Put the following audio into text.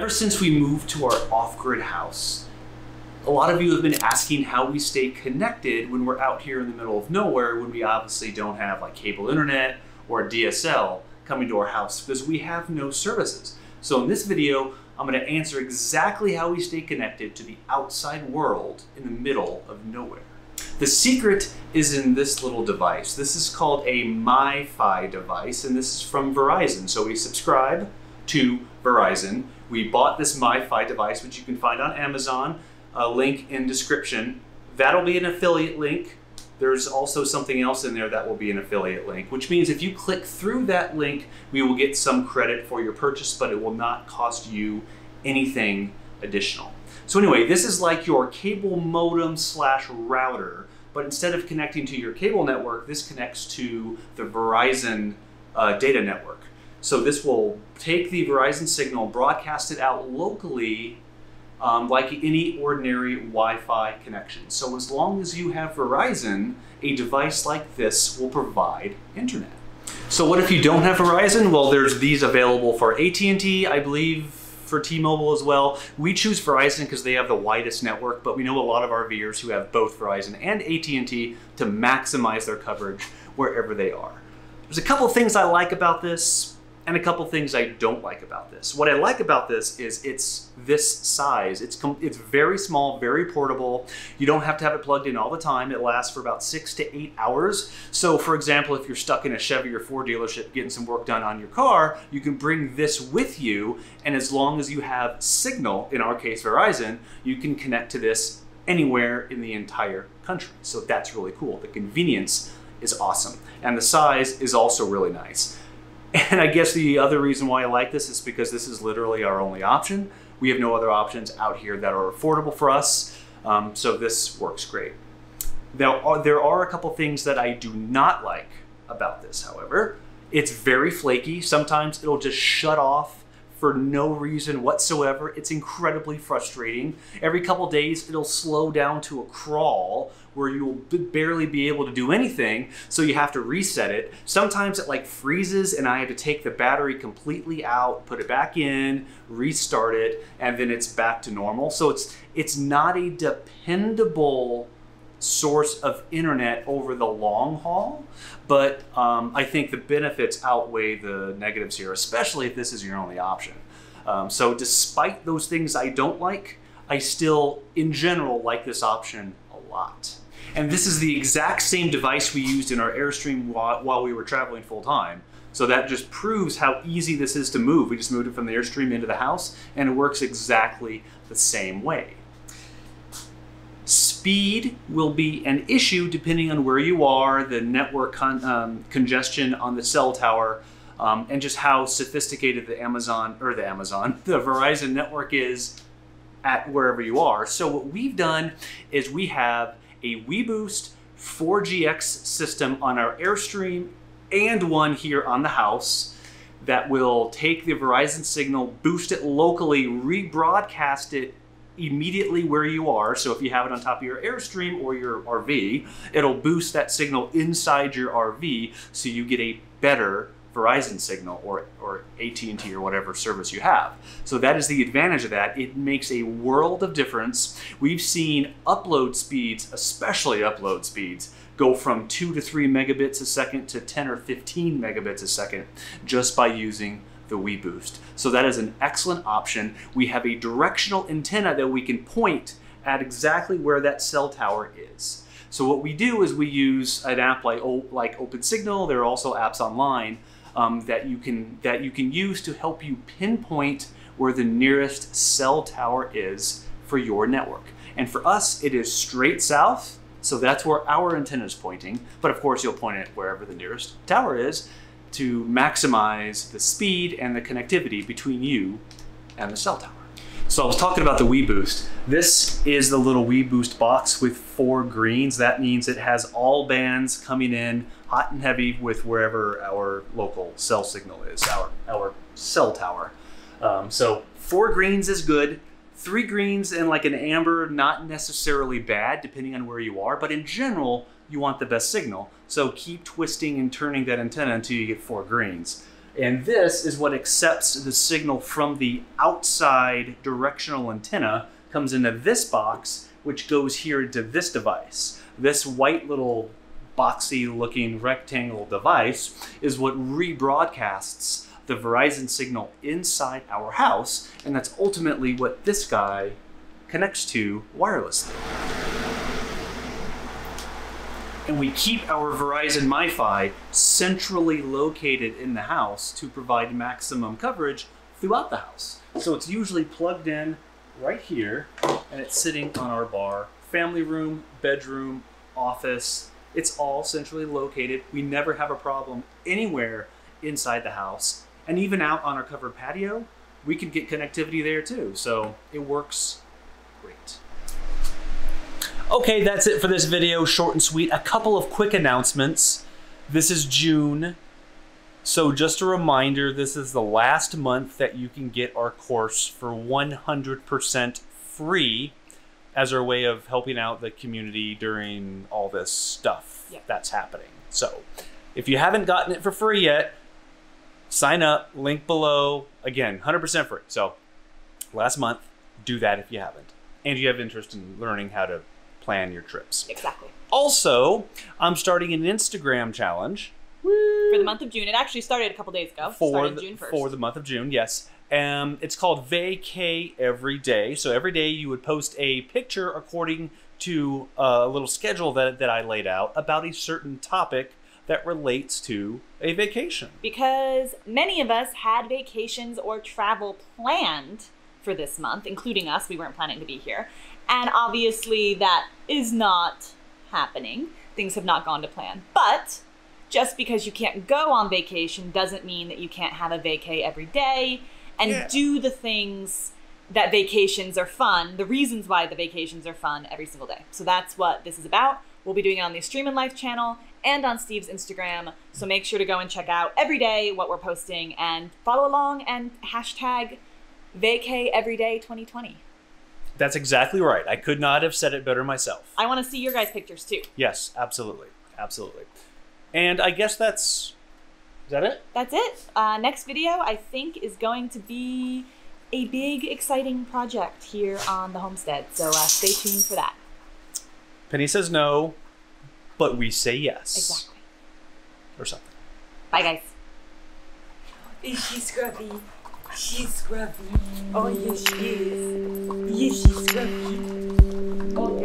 Ever since we moved to our off-grid house, a lot of you have been asking how we stay connected when we're out here in the middle of nowhere when we obviously don't have like cable internet or DSL coming to our house because we have no services. So in this video, I'm going to answer exactly how we stay connected to the outside world in the middle of nowhere. The secret is in this little device. This is called a MiFi device, and this is from Verizon. So we subscribe to Verizon. We bought this MiFi device, which you can find on Amazon a link in description. That'll be an affiliate link. There's also something else in there that will be an affiliate link, which means if you click through that link, we will get some credit for your purchase, but it will not cost you anything additional. So anyway, this is like your cable modem slash router, but instead of connecting to your cable network, this connects to the Verizon uh, data network. So this will take the Verizon signal, broadcast it out locally um, like any ordinary Wi-Fi connection. So as long as you have Verizon, a device like this will provide internet. So what if you don't have Verizon? Well, there's these available for AT&T, I believe for T-Mobile as well. We choose Verizon because they have the widest network, but we know a lot of our viewers who have both Verizon and AT&T to maximize their coverage wherever they are. There's a couple things I like about this and a couple things I don't like about this. What I like about this is it's this size. It's it's very small, very portable. You don't have to have it plugged in all the time. It lasts for about six to eight hours. So, for example, if you're stuck in a Chevy or Ford dealership getting some work done on your car, you can bring this with you, and as long as you have signal, in our case Verizon, you can connect to this anywhere in the entire country. So that's really cool. The convenience is awesome, and the size is also really nice. And I guess the other reason why I like this is because this is literally our only option. We have no other options out here that are affordable for us. Um, so this works great. Are, there are a couple things that I do not like about this, however. It's very flaky. Sometimes it'll just shut off for no reason whatsoever. It's incredibly frustrating. Every couple days, it'll slow down to a crawl where you'll barely be able to do anything, so you have to reset it. Sometimes it like freezes and I have to take the battery completely out, put it back in, restart it, and then it's back to normal. So it's it's not a dependable source of internet over the long haul. But um, I think the benefits outweigh the negatives here, especially if this is your only option. Um, so despite those things I don't like, I still, in general, like this option a lot. And this is the exact same device we used in our Airstream while, while we were traveling full time. So that just proves how easy this is to move. We just moved it from the Airstream into the house, and it works exactly the same way. Speed will be an issue depending on where you are, the network con um, congestion on the cell tower, um, and just how sophisticated the Amazon, or the Amazon, the Verizon network is at wherever you are. So what we've done is we have a WeBoost 4GX system on our Airstream and one here on the house that will take the Verizon signal, boost it locally, rebroadcast it immediately where you are. So if you have it on top of your Airstream or your RV, it'll boost that signal inside your RV so you get a better Verizon signal or, or AT&T or whatever service you have. So that is the advantage of that. It makes a world of difference. We've seen upload speeds, especially upload speeds, go from 2 to 3 megabits a second to 10 or 15 megabits a second just by using the WeBoost. So that is an excellent option. We have a directional antenna that we can point at exactly where that cell tower is. So what we do is we use an app like, like OpenSignal. There are also apps online um, that you can that you can use to help you pinpoint where the nearest cell tower is for your network. And for us, it is straight south. So that's where our antenna is pointing. But of course, you'll point it wherever the nearest tower is to maximize the speed and the connectivity between you and the cell tower. So I was talking about the WeBoost. This is the little WeBoost box with four greens. That means it has all bands coming in hot and heavy with wherever our local cell signal is, our, our cell tower. Um, so four greens is good. Three greens and like an amber, not necessarily bad depending on where you are, but in general, you want the best signal. So keep twisting and turning that antenna until you get four greens. And this is what accepts the signal from the outside directional antenna, comes into this box, which goes here into this device. This white little boxy looking rectangle device is what rebroadcasts the Verizon signal inside our house, and that's ultimately what this guy connects to wirelessly. And we keep our Verizon MiFi centrally located in the house to provide maximum coverage throughout the house. So it's usually plugged in right here, and it's sitting on our bar. Family room, bedroom, office, it's all centrally located. We never have a problem anywhere inside the house. And even out on our covered patio, we can get connectivity there too. So it works. Okay, that's it for this video, short and sweet. A couple of quick announcements. This is June. So just a reminder, this is the last month that you can get our course for 100% free as our way of helping out the community during all this stuff that's happening. So if you haven't gotten it for free yet, sign up, link below. Again, 100% free. So last month, do that if you haven't. And you have interest in learning how to plan your trips. Exactly. Also, I'm starting an Instagram challenge For the month of June. It actually started a couple days ago. for started the, June 1st. for the month of June. Yes, um, it's called Vacay Every Day. So every day you would post a picture according to a little schedule that that I laid out about a certain topic that relates to a vacation. because many of us had vacations or travel planned for this month, including us. We weren't planning to be here. And obviously, that is not happening. Things have not gone to plan. But just because you can't go on vacation doesn't mean that you can't have a vacay every day and Yeah. do the things that vacations are fun, the reasons why the vacations are fun every single day. So that's what this is about. We'll be doing it on the Streamin' Life channel and on Steve's Instagram. So make sure to go and check out every day what we're posting and follow along and hashtag vacay everyday 2020. That's exactly right. I could not have said it better myself. I want to see your guys' pictures too. Yes, absolutely, absolutely. And I guess that's is that it. That's it. Uh, next video, I think, is going to be a big, exciting project here on the homestead. So uh, stay tuned for that. Penny says no, but we say yes Exactly. or something. Bye, guys. Is she scruffy? She's scruffy. Oh, yes, she is. Yes, she's scruffy. Oh,